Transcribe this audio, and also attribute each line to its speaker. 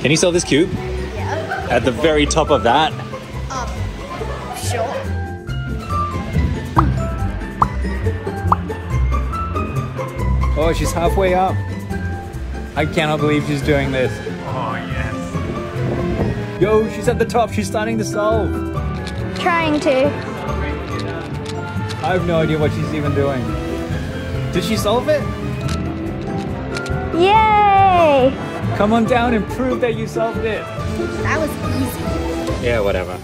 Speaker 1: Can you solve this cube?
Speaker 2: Yeah.
Speaker 1: At the very top of that?
Speaker 2: Um, sure.
Speaker 1: Oh, she's halfway up. I cannot believe she's doing this. Oh, yes. Yo, she's at the top. She's starting to solve.
Speaker 2: Trying to.
Speaker 1: I have no idea what she's even doing. Did she solve it?
Speaker 2: Yay!
Speaker 1: Come on down and prove that you solved it.
Speaker 2: That was easy.
Speaker 1: Yeah, whatever.